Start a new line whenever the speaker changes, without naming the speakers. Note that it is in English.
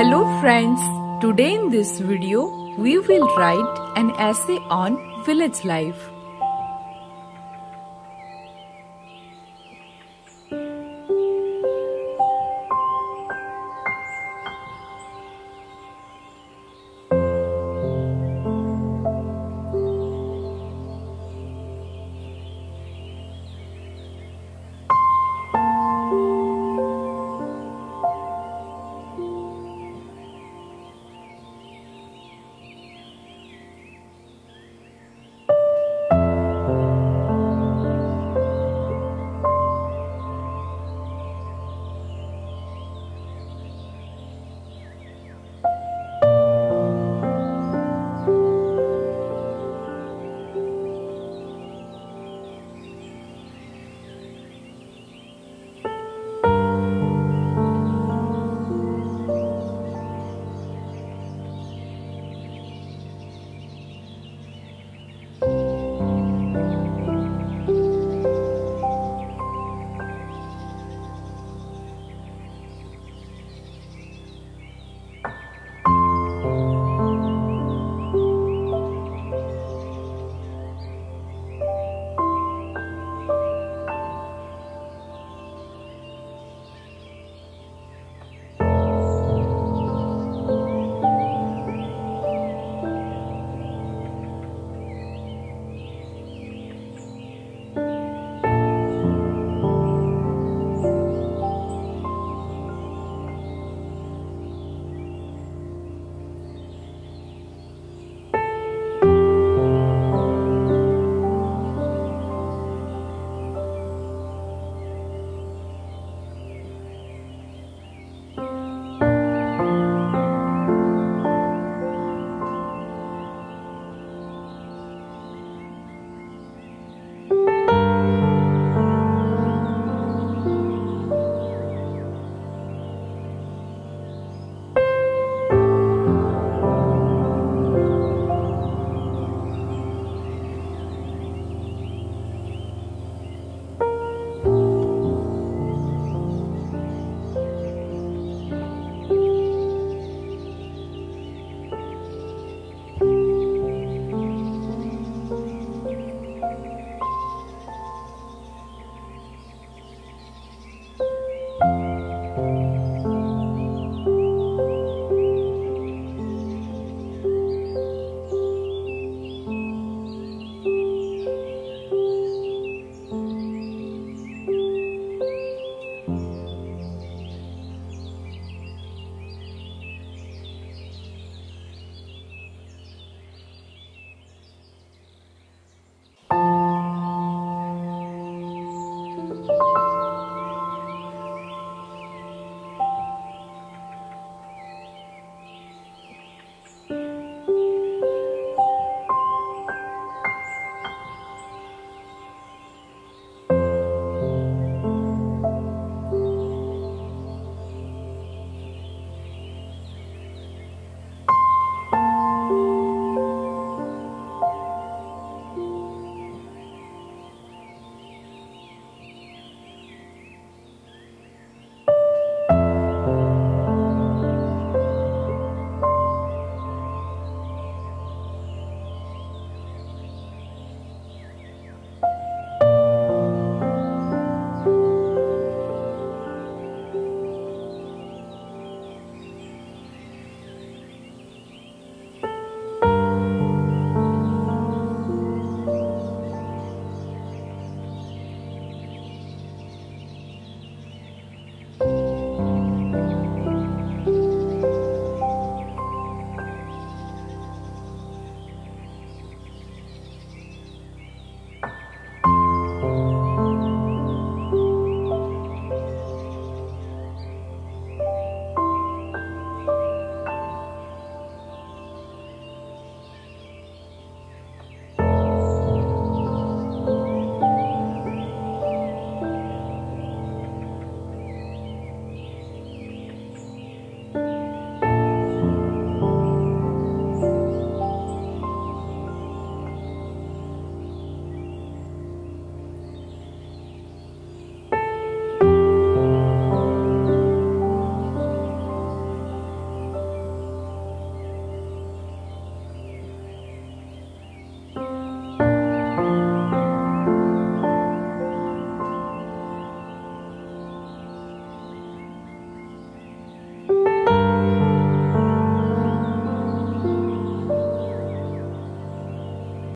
Hello friends, today in this video we will write an essay on village life.